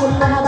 Gracias.